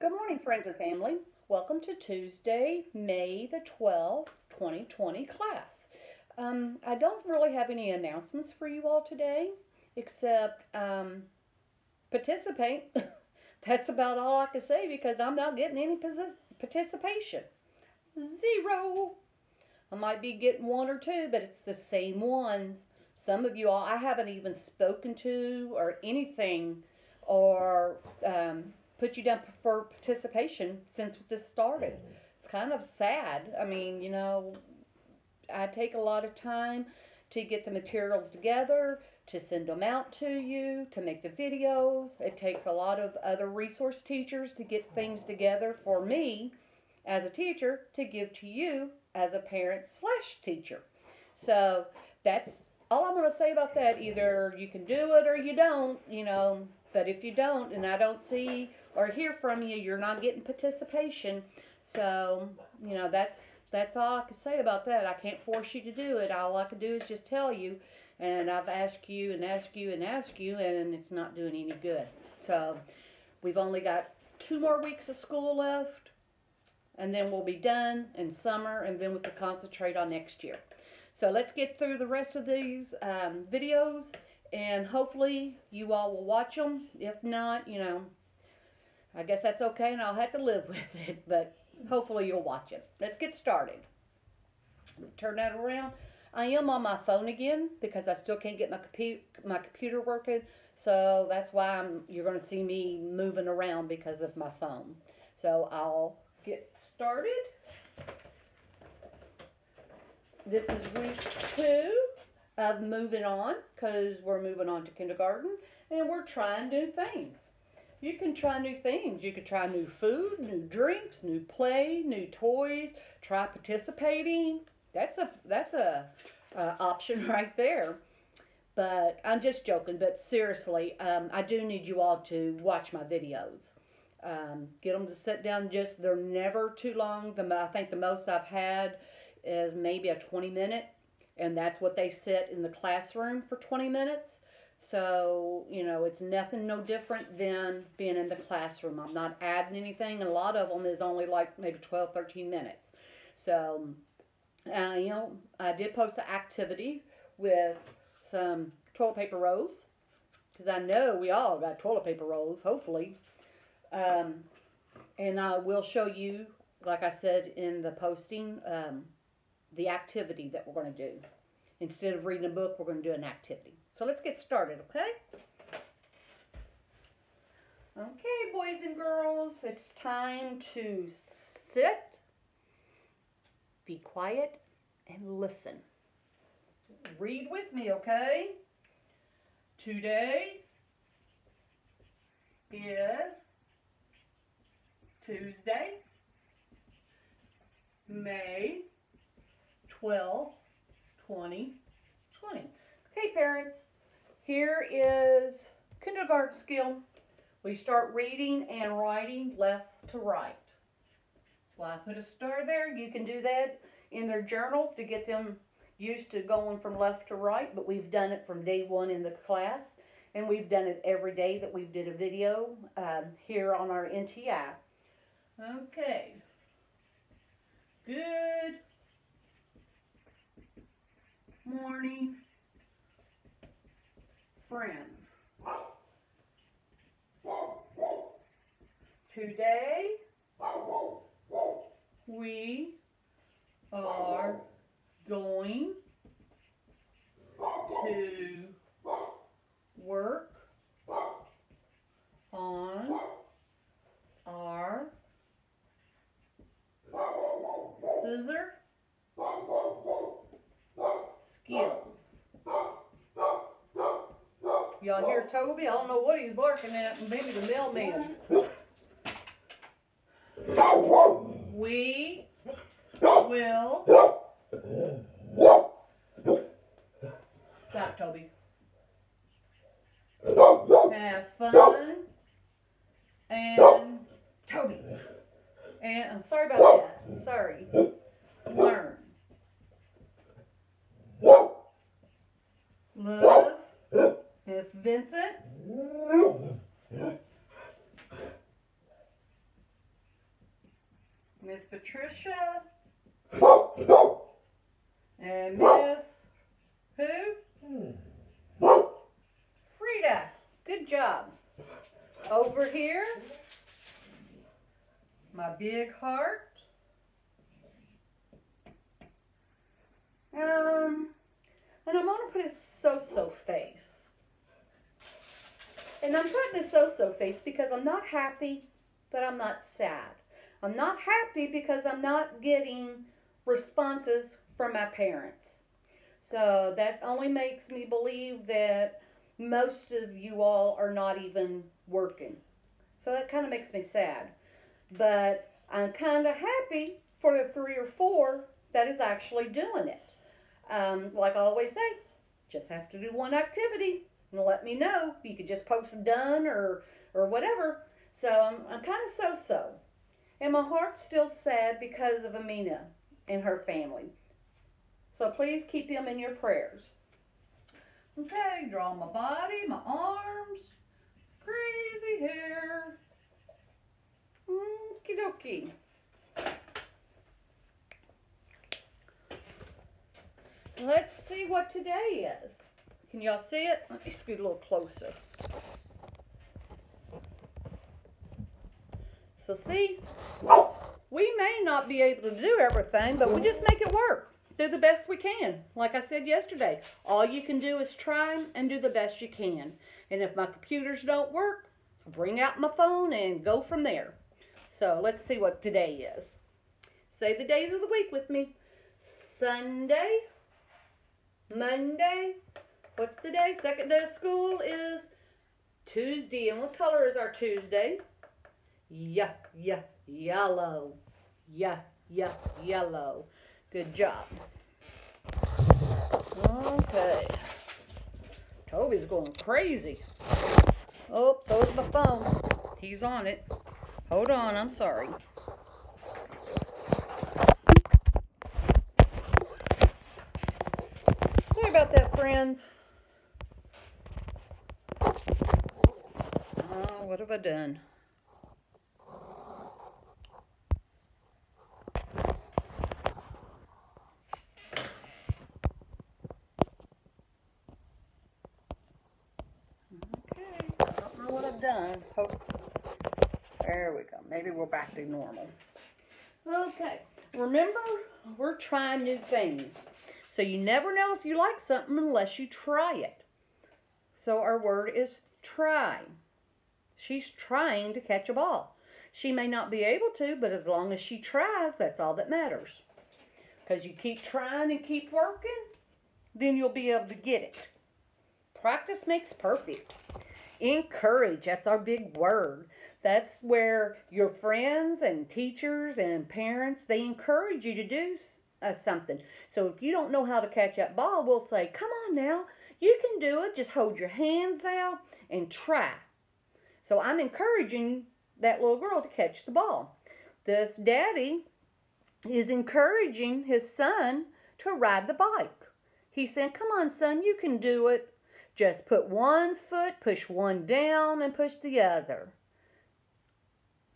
Good morning, friends and family. Welcome to Tuesday, May the 12th, 2020 class. Um, I don't really have any announcements for you all today, except um, participate. That's about all I can say because I'm not getting any participation. Zero. I might be getting one or two, but it's the same ones. Some of you all I haven't even spoken to or anything or um, put you down for participation since this started. It's kind of sad. I mean, you know, I take a lot of time to get the materials together, to send them out to you, to make the videos. It takes a lot of other resource teachers to get things together for me as a teacher to give to you as a parent slash teacher. So that's all I'm going to say about that. Either you can do it or you don't, you know. But if you don't, and I don't see or hear from you, you're not getting participation. So, you know, that's that's all I can say about that. I can't force you to do it. All I can do is just tell you. And I've asked you and asked you and asked you, and it's not doing any good. So, we've only got two more weeks of school left, and then we'll be done in summer, and then we can concentrate on next year. So, let's get through the rest of these um, videos, and hopefully you all will watch them. If not, you know, I guess that's okay and I'll have to live with it, but hopefully you'll watch it. Let's get started. Turn that around. I am on my phone again because I still can't get my, compu my computer working. So that's why I'm, you're going to see me moving around because of my phone. So I'll get started. This is week two of moving on because we're moving on to kindergarten and we're trying new things. You can try new things. You can try new food, new drinks, new play, new toys. Try participating. That's a that's a option right there. But I'm just joking. But seriously, um, I do need you all to watch my videos. Um, get them to sit down. Just they're never too long. The I think the most I've had is maybe a 20 minute, and that's what they sit in the classroom for 20 minutes. So, you know, it's nothing no different than being in the classroom. I'm not adding anything. A lot of them is only like maybe 12, 13 minutes. So, uh, you know, I did post an activity with some toilet paper rolls because I know we all got toilet paper rolls, hopefully. Um, and I will show you, like I said in the posting, um, the activity that we're going to do. Instead of reading a book, we're going to do an activity. So let's get started, okay? Okay, boys and girls, it's time to sit, be quiet, and listen. Read with me, okay? Today is Tuesday, May 12th, 2020. Okay, parents, here is kindergarten skill. We start reading and writing left to right. So I put a star there. You can do that in their journals to get them used to going from left to right, but we've done it from day one in the class, and we've done it every day that we've did a video um, here on our NTI. Okay. Good morning, friends. Today, we are going to work on our scissor skills. Y'all Toby? I don't know what he's barking at. Maybe the mailman. We will. Stop, Toby. Have fun. And Toby. And I'm sorry about that. Sorry. Learn. Love. Miss Vincent. Miss Patricia, and Miss who? Frida. Good job. Over here, my big heart. Um, and I'm going to put a so-so face. And I'm putting a so-so face because I'm not happy, but I'm not sad. I'm not happy because I'm not getting responses from my parents. So that only makes me believe that most of you all are not even working. So that kind of makes me sad. But I'm kind of happy for the three or four that is actually doing it. Um, like I always say, just have to do one activity and let me know. You could just post done or, or whatever. So I'm, I'm kind of so-so. And my heart's still sad because of Amina and her family. So please keep them in your prayers. Okay, draw my body, my arms, crazy hair. Okie dokie. Let's see what today is. Can y'all see it? Let me scoot a little closer. So see, we may not be able to do everything, but we just make it work. Do the best we can. Like I said yesterday, all you can do is try and do the best you can. And if my computers don't work, bring out my phone and go from there. So let's see what today is. Say the days of the week with me. Sunday, Monday, what's the day? Second day of school is Tuesday. And what color is our Tuesday? Yeah, yeah, yellow. Yeah, yeah, yellow. Good job. Okay. Toby's going crazy. Oh, so's my phone. He's on it. Hold on, I'm sorry. Sorry about that, friends. Oh, what have I done? Okay, I don't know what I've. Hope. There we go. Maybe we're back to normal. Okay. Remember, we're trying new things. So you never know if you like something unless you try it. So our word is try. She's trying to catch a ball. She may not be able to, but as long as she tries, that's all that matters. Because you keep trying and keep working, then you'll be able to get it. Practice makes perfect. Encourage, that's our big word. That's where your friends and teachers and parents, they encourage you to do uh, something. So if you don't know how to catch that ball, we'll say, come on now, you can do it. Just hold your hands out and try. So I'm encouraging that little girl to catch the ball. This daddy is encouraging his son to ride the bike. He said, come on, son, you can do it. Just put one foot, push one down, and push the other.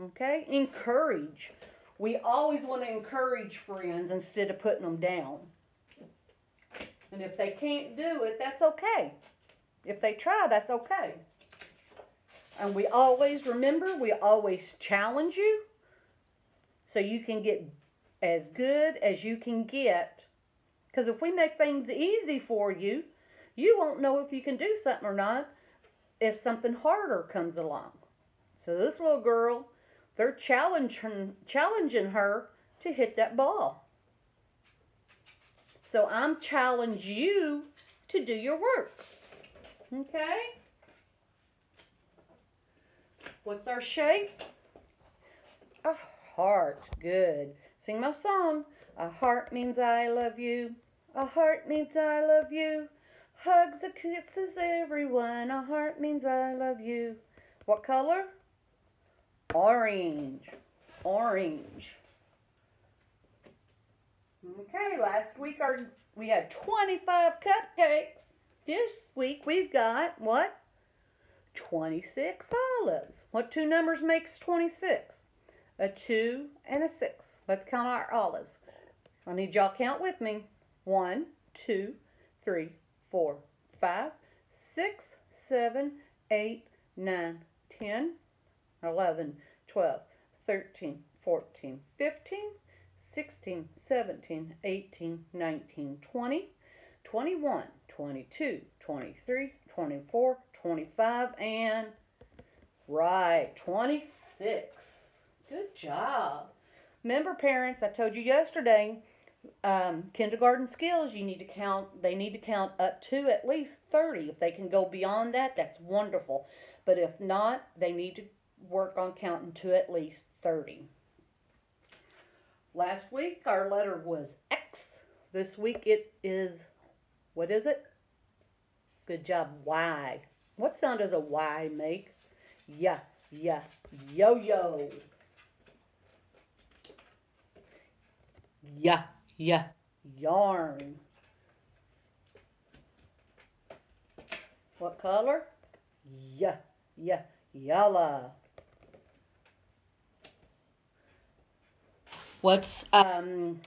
Okay? Encourage. We always want to encourage friends instead of putting them down. And if they can't do it, that's okay. If they try, that's okay. And we always, remember, we always challenge you so you can get as good as you can get. Because if we make things easy for you, you won't know if you can do something or not if something harder comes along. So this little girl, they're challenging, challenging her to hit that ball. So I'm challenge you to do your work. Okay? What's our shape? A heart. Good. Sing my song. A heart means I love you. A heart means I love you. Hugs and kisses everyone. A heart means I love you. What color? Orange. Orange. Okay, last week our we had 25 cupcakes. This week we've got what? 26 olives. What two numbers makes 26? a 2, and a 6. Let's count our olives. I need y'all count with me. One, two, three, four, five, six, seven, eight, nine, ten, eleven, twelve, thirteen, fourteen, fifteen, sixteen, seventeen, eighteen, nineteen, twenty, twenty-one, twenty-two, twenty-three, twenty-four, twenty-five, and right, 26. Good job. Remember, parents, I told you yesterday, um, kindergarten skills, you need to count, they need to count up to at least 30. If they can go beyond that, that's wonderful. But if not, they need to work on counting to at least 30. Last week, our letter was X. This week, it is, what is it? Good job, Y. What sound does a Y make? Yeah, yeah, yo-yo. Yeah, yeah, yarn. What color? Yeah, yeah, yellow. What's um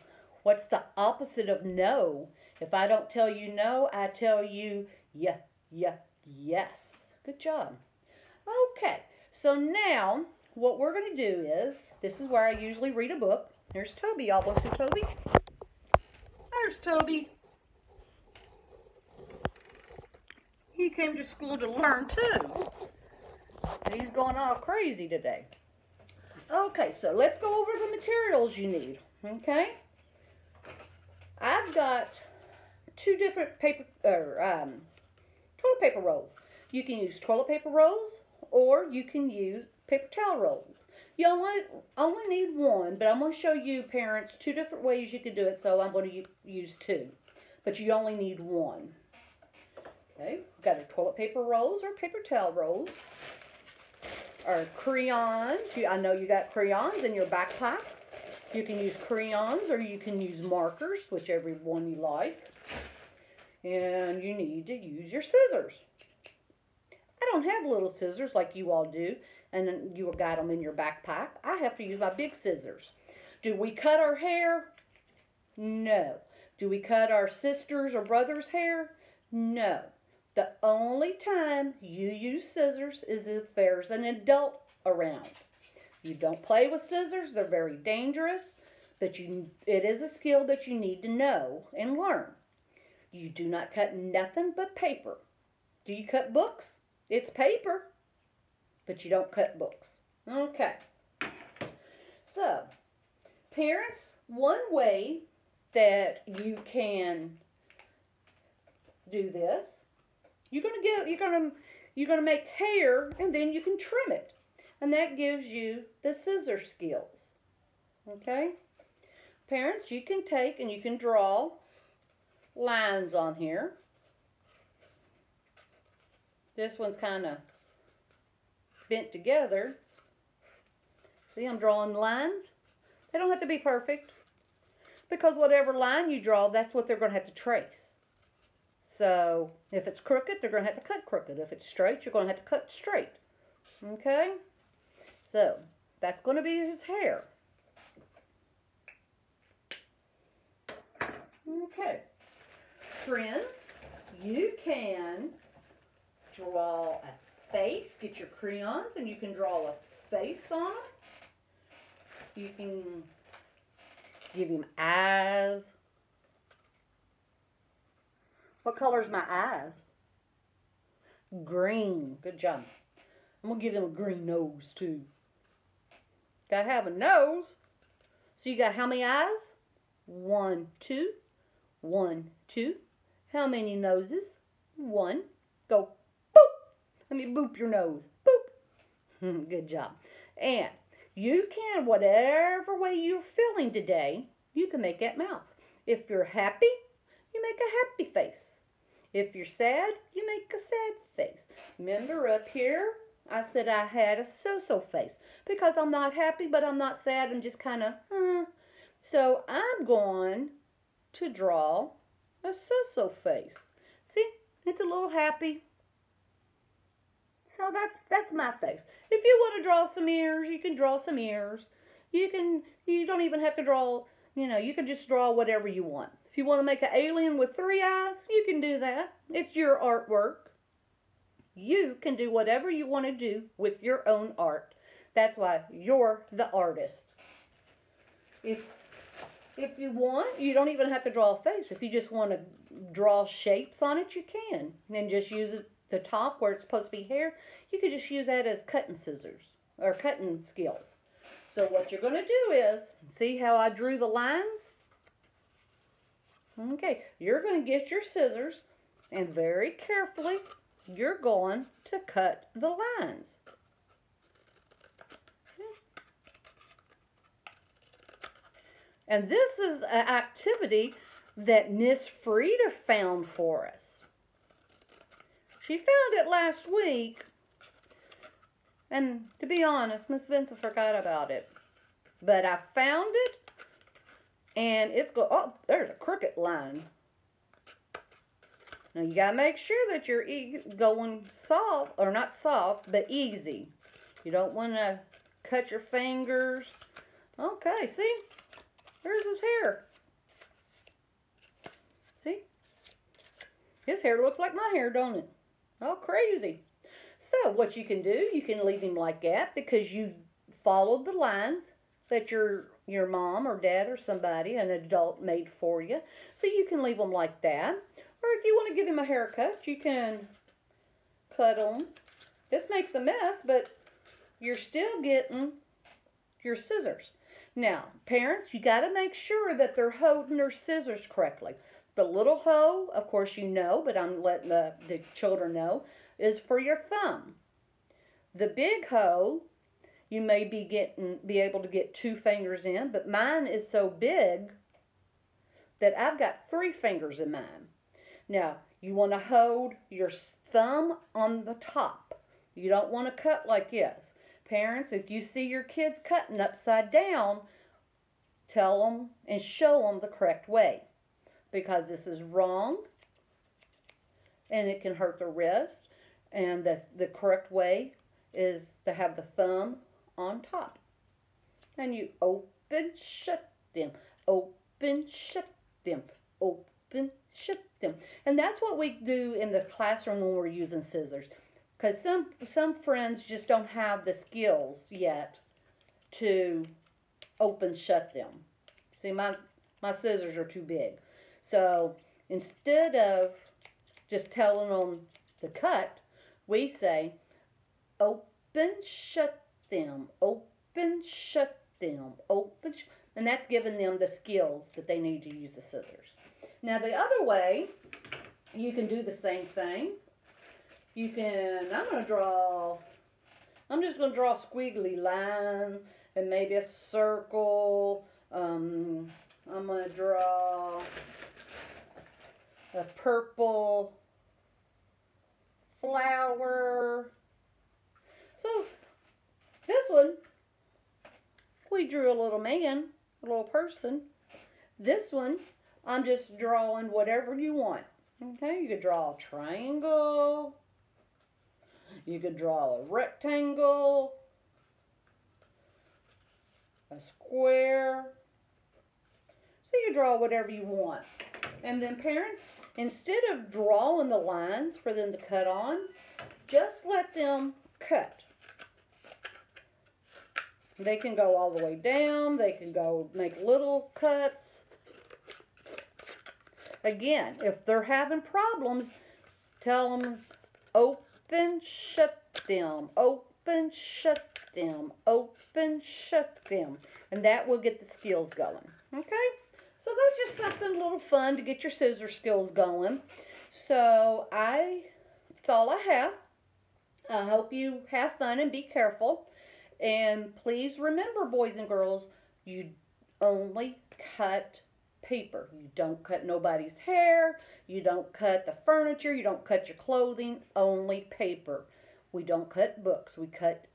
what's the opposite of no? If I don't tell you no, I tell you yeah, yeah, yes. Good job. Okay, so now what we're going to do is, this is where I usually read a book. There's Toby. Y'all want to see Toby? Toby. He came to school to learn too. He's going all crazy today. Okay, so let's go over the materials you need. Okay? I've got two different paper or um, toilet paper rolls. You can use toilet paper rolls or you can use paper towel rolls. You only, only need one, but I'm going to show you, parents, two different ways you can do it, so I'm going to use two. But you only need one. Okay, got a toilet paper rolls or paper towel rolls. Or crayons. You, I know you got crayons in your backpack. You can use crayons or you can use markers, whichever one you like. And you need to use your scissors. I don't have little scissors like you all do and you got them in your backpack. I have to use my big scissors. Do we cut our hair? No. Do we cut our sister's or brother's hair? No. The only time you use scissors is if there's an adult around. You don't play with scissors. They're very dangerous, but you, it is a skill that you need to know and learn. You do not cut nothing but paper. Do you cut books? It's paper but you don't cut books. Okay. So, parents, one way that you can do this, you're gonna get you're gonna you're gonna make hair and then you can trim it. And that gives you the scissor skills. Okay? Parents, you can take and you can draw lines on here. This one's kind of bent together. See, I'm drawing lines. They don't have to be perfect because whatever line you draw, that's what they're going to have to trace. So if it's crooked, they're going to have to cut crooked. If it's straight, you're going to have to cut straight. Okay? So that's going to be his hair. Okay. Friends, you can draw a face. Get your crayons and you can draw a face on him. You can give him eyes. What color's my eyes? Green. Good job. I'm going to give him a green nose too. Got to have a nose. So you got how many eyes? One, two. One, two. How many noses? One. Go boop. let me boop your nose. Boop. Good job. And you can, whatever way you're feeling today, you can make that mouth. If you're happy, you make a happy face. If you're sad, you make a sad face. Remember up here, I said I had a so-so face because I'm not happy, but I'm not sad. I'm just kind of. So I'm going to draw a so-so face. See, it's a little happy, so that's that's my face. If you want to draw some ears, you can draw some ears. You can, you don't even have to draw, you know, you can just draw whatever you want. If you want to make an alien with three eyes, you can do that. It's your artwork. You can do whatever you want to do with your own art. That's why you're the artist. If if you want, you don't even have to draw a face. If you just want to draw shapes on it, you can. And just use it, the top where it's supposed to be hair. You could just use that as cutting scissors or cutting skills. So what you're going to do is, see how I drew the lines? Okay, you're going to get your scissors and very carefully you're going to cut the lines. And this is an activity that Miss Frida found for us. She found it last week, and to be honest, Miss Vincent forgot about it. But I found it, and it's go. Oh, there's a crooked line. Now you gotta make sure that you're e going soft, or not soft, but easy. You don't want to cut your fingers. Okay, see? There's his hair. See? His hair looks like my hair, don't it? Oh, crazy. So what you can do, you can leave him like that because you followed the lines that your your mom or dad or somebody, an adult, made for you. So you can leave them like that. Or if you want to give him a haircut, you can cut them. This makes a mess, but you're still getting your scissors. Now, parents, you got to make sure that they're holding their scissors correctly. The little hoe, of course you know, but I'm letting the, the children know, is for your thumb. The big hoe, you may be getting be able to get two fingers in, but mine is so big that I've got three fingers in mine. Now, you want to hold your thumb on the top. You don't want to cut like this. Parents, if you see your kids cutting upside down, tell them and show them the correct way because this is wrong and it can hurt the wrist. And the, the correct way is to have the thumb on top. And you open, shut them, open, shut them, open, shut them. And that's what we do in the classroom when we're using scissors. Because some, some friends just don't have the skills yet to open shut them. See, my, my scissors are too big. So instead of just telling them to cut, we say open shut them, open shut them, open and that's giving them the skills that they need to use the scissors. Now the other way, you can do the same thing you can, I'm going to draw, I'm just going to draw a squiggly line and maybe a circle. Um, I'm going to draw a purple flower. So this one, we drew a little man, a little person. This one, I'm just drawing whatever you want. Okay, you could draw a triangle, you could draw a rectangle, a square. So you draw whatever you want. And then parents, instead of drawing the lines for them to cut on, just let them cut. They can go all the way down. They can go make little cuts. Again, if they're having problems, tell them, open, shut them, open, shut them, open, shut them. And that will get the skills going. Okay? So that's just something a little fun to get your scissor skills going. So I, that's all I have. I hope you have fun and be careful. And please remember, boys and girls, you only cut paper. You don't cut nobody's hair. You don't cut the furniture. You don't cut your clothing. Only paper. We don't cut books. We cut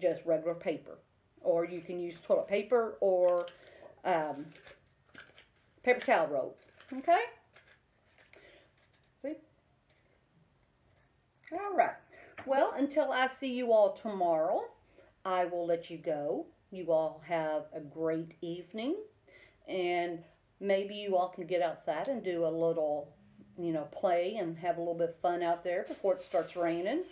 just regular paper. Or you can use toilet paper or um, paper towel rolls. Okay? See? All right. Well, until I see you all tomorrow, I will let you go. you all have a great evening. And maybe you all can get outside and do a little, you know, play and have a little bit of fun out there before it starts raining.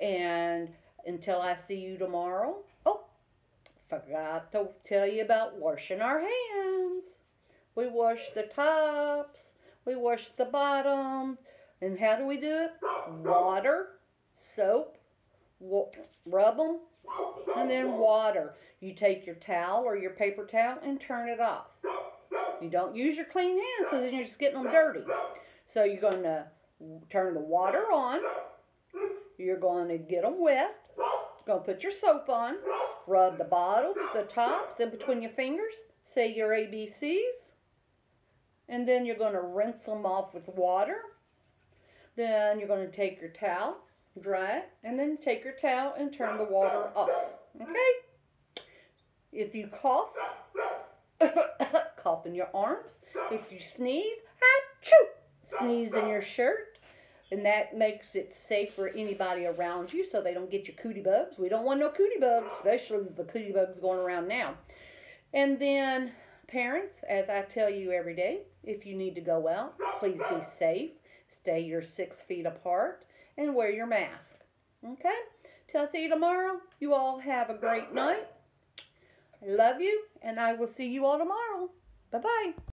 And until I see you tomorrow, oh, forgot to tell you about washing our hands. We wash the tops, we wash the bottom. And how do we do it? Water, soap, rub them, and then water. You take your towel or your paper towel and turn it off. You don't use your clean hands because then you're just getting them dirty. So you're going to turn the water on. You're going to get them wet. Going to put your soap on. Rub the bottoms, the tops, in between your fingers. Say your ABCs. And then you're going to rinse them off with water. Then you're going to take your towel, dry it, and then take your towel and turn the water off. Okay? If you cough, cough in your arms. If you sneeze, achoo, sneeze in your shirt. And that makes it safe for anybody around you so they don't get your cootie bugs. We don't want no cootie bugs, especially the cootie bugs going around now. And then, parents, as I tell you every day, if you need to go out, please be safe. Stay your six feet apart and wear your mask. Okay? Till I see you tomorrow, you all have a great night. I love you, and I will see you all tomorrow. Bye-bye.